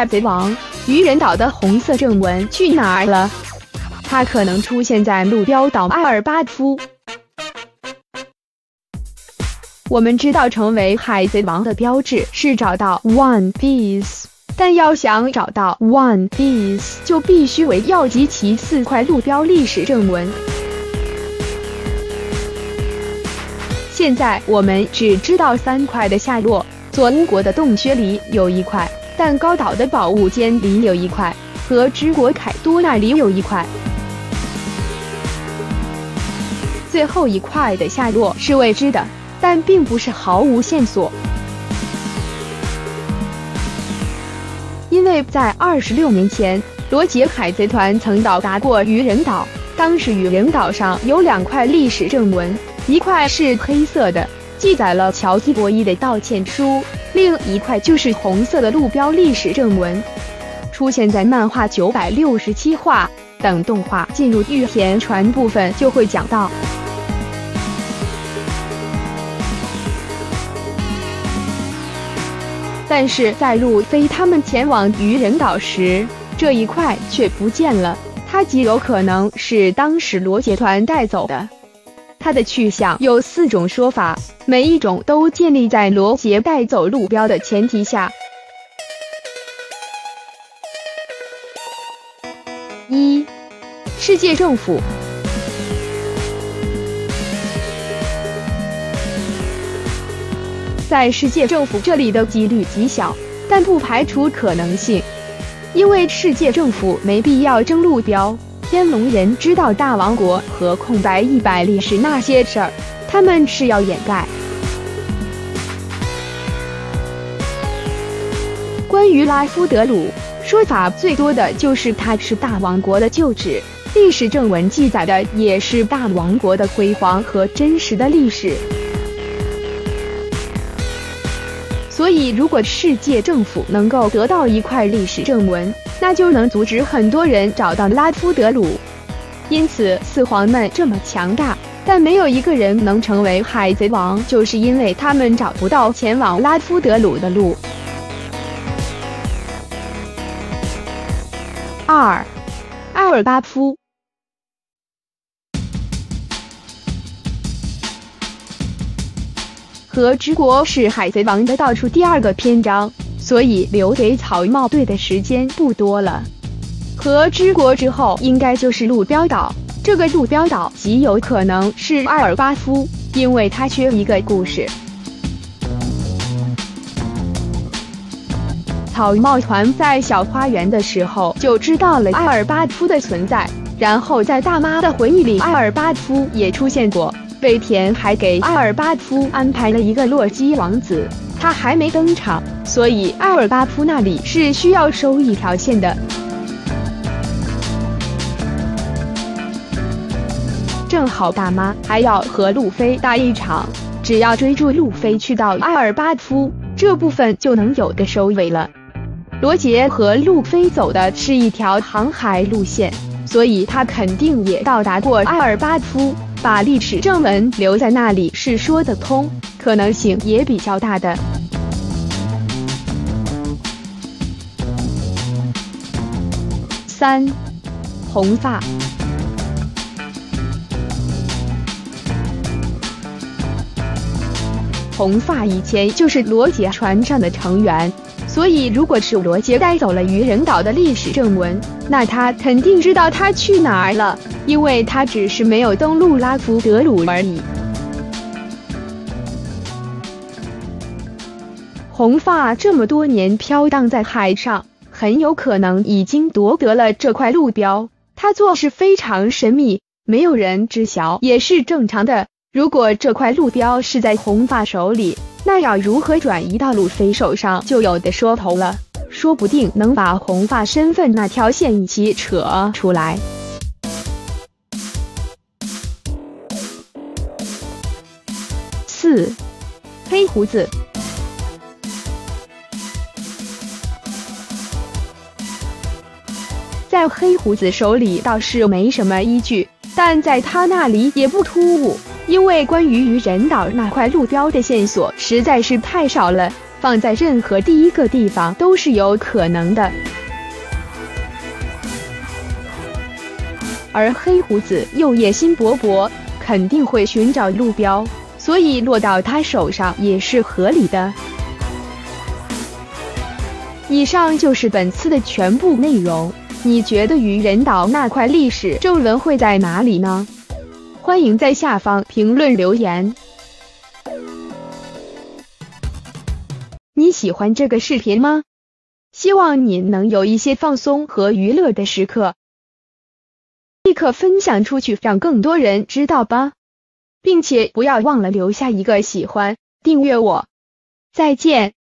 海贼王愚人岛的红色正文去哪儿了？它可能出现在路标岛艾尔巴夫。我们知道，成为海贼王的标志是找到 One Piece，但要想找到 One Piece，就必须为要集齐四块路标历史正文。现在我们只知道三块的下落：佐乌国的洞穴里有一块。蛋糕岛的宝物间里有一块，和之国凯多那里有一块，最后一块的下落是未知的，但并不是毫无线索，因为在二十六年前，罗杰海贼团曾到达过愚人岛，当时愚人岛上有两块历史正文，一块是黑色的。记载了乔基博伊的道歉书，另一块就是红色的路标历史正文，出现在漫画九百六十七话。等动画进入玉田船部分就会讲到。但是在路飞他们前往愚人岛时，这一块却不见了，它极有可能是当时罗杰团带走的。它的去向有四种说法，每一种都建立在罗杰带走路标的前提下。一，世界政府，在世界政府这里的几率极小，但不排除可能性，因为世界政府没必要争路标。天龙人知道大王国和空白一百历史那些事儿，他们是要掩盖。关于拉夫德鲁，说法最多的就是他是大王国的旧址，历史正文记载的也是大王国的辉煌和真实的历史。所以，如果世界政府能够得到一块历史正文，那就能阻止很多人找到拉夫德鲁。因此，四皇们这么强大，但没有一个人能成为海贼王，就是因为他们找不到前往拉夫德鲁的路。二，艾尔巴夫和之国是海贼王的倒数第二个篇章。所以留给草帽队的时间不多了。和之国之后，应该就是路标岛。这个路标岛极有可能是艾尔巴夫，因为他缺一个故事。草帽团在小花园的时候就知道了艾尔巴夫的存在，然后在大妈的回忆里，艾尔巴夫也出现过。尾田还给艾尔巴夫安排了一个洛基王子。他还没登场，所以艾尔巴夫那里是需要收一条线的。正好大妈还要和路飞打一场，只要追住路飞去到艾尔巴夫，这部分就能有个收尾了。罗杰和路飞走的是一条航海路线，所以他肯定也到达过阿尔巴夫，把历史正文留在那里是说得通。可能性也比较大的。三，红发。红发以前就是罗杰船上的成员，所以如果是罗杰带走了愚人岛的历史正文，那他肯定知道他去哪儿了，因为他只是没有登陆拉夫德鲁而已。红发这么多年飘荡在海上，很有可能已经夺得了这块路标。他做事非常神秘，没有人知晓也是正常的。如果这块路标是在红发手里，那要如何转移到路飞手上就有的说头了。说不定能把红发身份那条线一起扯出来。四，黑胡子。在黑胡子手里倒是没什么依据，但在他那里也不突兀，因为关于愚人岛那块路标的线索实在是太少了。放在任何第一个地方都是有可能的。而黑胡子又野心勃勃，肯定会寻找路标，所以落到他手上也是合理的。以上就是本次的全部内容。你觉得愚人岛那块历史正文会在哪里呢？欢迎在下方评论留言。你喜欢这个视频吗？希望你能有一些放松和娱乐的时刻。立刻分享出去，让更多人知道吧，并且不要忘了留下一个喜欢，订阅我。再见。